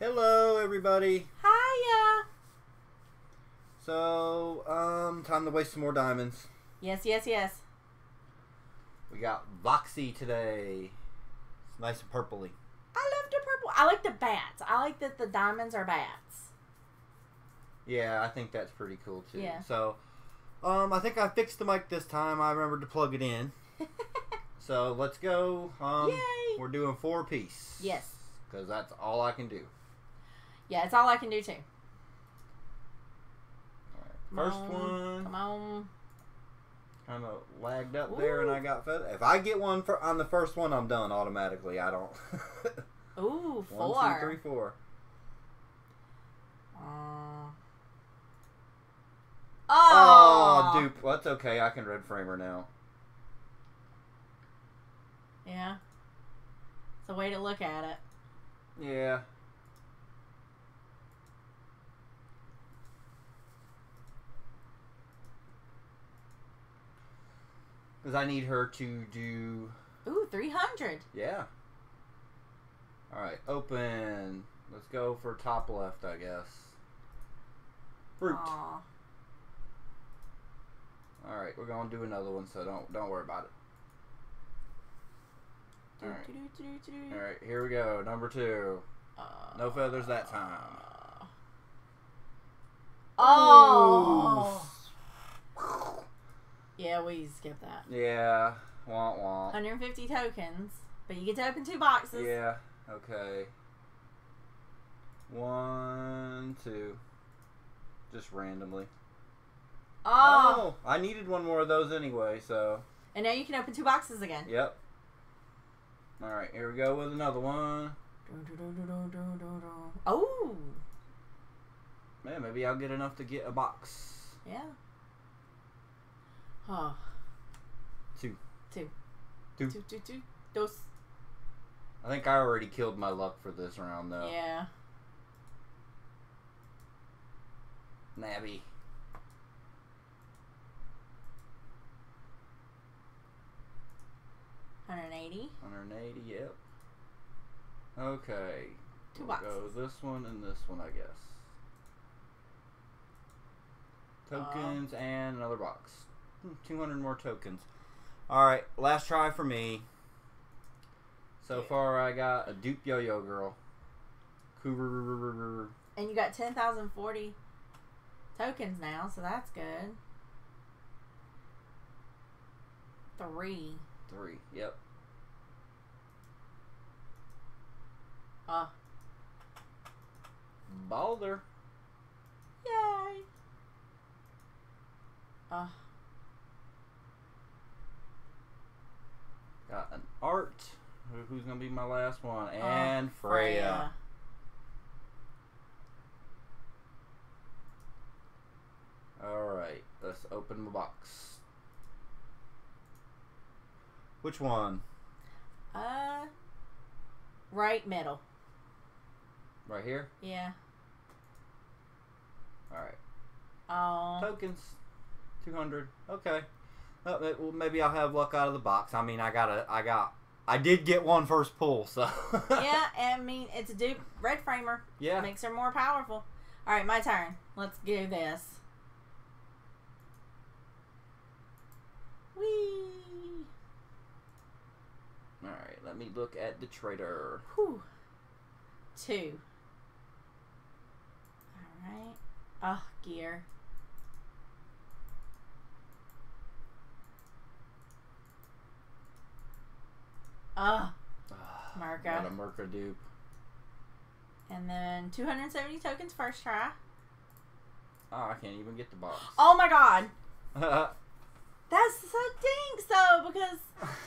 Hello, everybody. Hiya. So, um, time to waste some more diamonds. Yes, yes, yes. We got Voxy today. It's nice and purpley. I love the purple. I like the bats. I like that the diamonds are bats. Yeah, I think that's pretty cool too. Yeah. So, um, I think I fixed the mic this time. I remembered to plug it in. So let's go. Um, Yay. we're doing four piece. Yes. Because that's all I can do. Yeah, it's all I can do too. Right. First on. one Come on. kind of lagged up there, and I got fed. If I get one for on the first one, I'm done automatically. I don't. Ooh, four. One, two, three, four. Uh, Oh, oh, dupe. Well, that's okay. I can red frame her now. Yeah. It's a way to look at it. Yeah. Because I need her to do. Ooh, 300. Yeah. Alright, open. Let's go for top left, I guess. Fruit. Aw. Alright, we're going to do another one, so don't don't worry about it. Alright. do, do, do, do, do. Alright, here we go. Number two. Uh, No feathers that time. Oh. Yeah, we skip that. Yeah. Wah wah. 150 tokens, but you get to open two boxes. Yeah. Okay. One, two. Just randomly. Oh. oh. I needed one more of those anyway, so. And now you can open two boxes again. Yep. Alright, here we go with another one. Oh. Man, maybe I'll get enough to get a box. Yeah. Oh. Two. Two. Two. Two, two, two. Dos. I think I already killed my luck for this round, though. Yeah. Nabby. Hundred eighty. 180, yep. Okay. Two We'll boxes. go this one and this one, I guess. Uh, Tokens and another box. Hmm, 200 more tokens. Alright, last try for me. So far, I got a dupe yo yo girl. And you got ten thousand forty tokens now, so that's good. Three. Three, yep. Oh. Balder. Yay. Oh. Got an art. Who's going to be my last one? And oh, Freya. Alright, let's open the box. Which one? Uh. Right middle. Right here? Yeah. Alright. Oh. Tokens. 200. Okay. Uh, well, maybe I'll have luck out of the box. I mean, I got a, I got, I did get one first pull, so. yeah, I mean it's a dupe red framer. Yeah. Makes her more powerful. All right, my turn. Let's do this. Whee! Alright, let me look at the trader. Whew. Two. All right. Oh, gear. Ah, ah, oh, Marka. Got a Merca dupe. and then 270 tokens first try. Oh, I can't even get the box. Oh my god. That's so dinks though because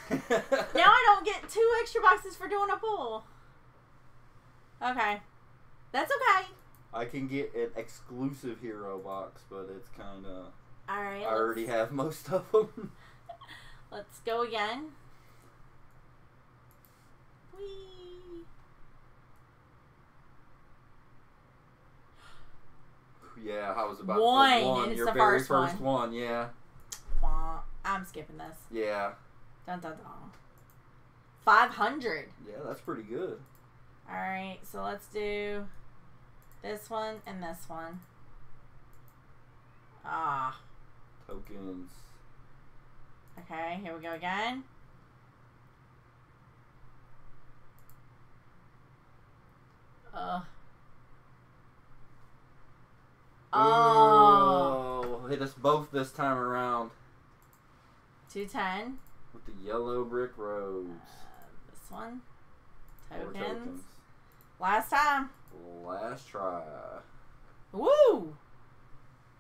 now I don't get two extra boxes for doing a pull. Okay. That's okay. I can get an exclusive hero box, but it's kind of. All right. I already have most of them. Let's go again. Whee. yeah, I was about One, one. it's Your the very first first one. Yeah, I'm skipping this. yeah, Dun dun dun. 500. yeah. That's pretty good. All right. So let's do This one and this one. Ah. Tokens. Okay, here we go again. Ugh. Oh. Ooh, hit us both this time around 210. with the yellow brick roads. Uh, this one. Four Tokens. Last time. Last try. Woo!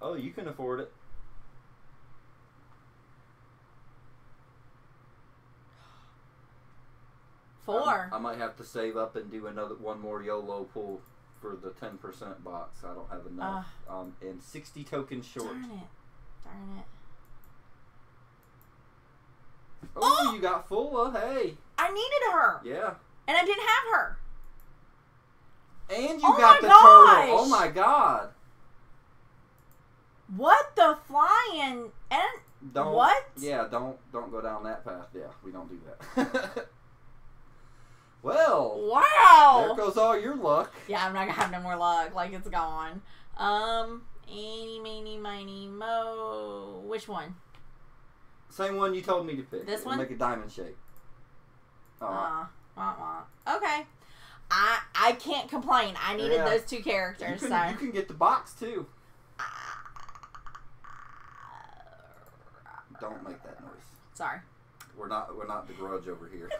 Oh, you can afford it. Four. I, I might have to save up and do another one more YOLO pull for the ten percent box. I don't have enough. um, and sixty tokens short. Darn it. Darn it. Oh, Oh! you got Fulla. Hey, I needed her. yeah. And I didn't have her. And you Oh got the gosh! turtle. Oh my god. What the flying and Don't. What? Yeah, don't don't go down that path. Yeah, we don't do that. there goes all your luck. Yeah, I'm not gonna have no more luck. Like it's gone. Um, eeny, meeny, miny, mo. Which one? Same one you told me to pick. This one? Make a diamond shape. Oh, Uh, wah, wah. Okay. I I can't complain. I needed Yeah. those two you, characters. can, so. you can get the box too. Don't make that noise. Sorry. We're not we're not the grudge over here.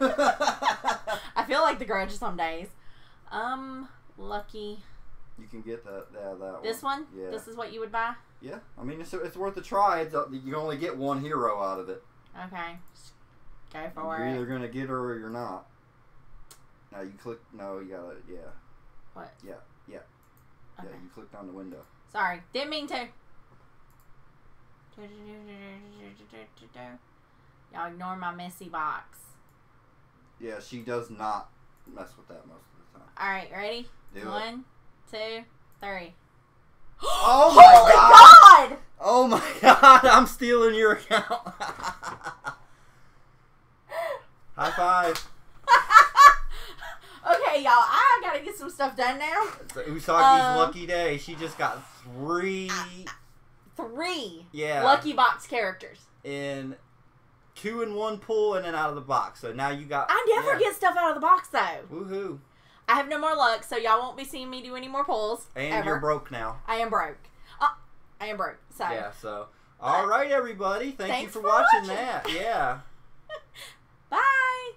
I feel like the grudge some days. Um, lucky. you can get that yeah, that This one. Yeah. This is what you would buy. yeah. I mean it's, it's worth a try. It's, uh, you only get one hero out of it. Okay. Go for You're it. either gonna get her or you're not. Now you click. No, you gotta. Yeah, What? Yeah, yeah. Okay. yeah. You clicked on the window. Sorry, didn't mean to. Y'all ignore my messy box. Yeah, she does not mess with that most of the All right, ready? Do it. One, two, three. Oh my Holy God! Oh my god! I'm stealing your account. High five. okay, y'all. I gotta get some stuff done now. It's Usagi's Um, lucky day. She just got three. Three Yeah. lucky box characters. in two in one pull and then out of the box. So now you got. I never yeah. get stuff out of the box though. Woohoo! I have no more luck, so y'all won't be seeing me do any more polls. And ever. you're broke now. I am broke. Uh, I am broke. So Yeah. So. All right, everybody. Thank you for, for watching watching. that. Yeah. bye.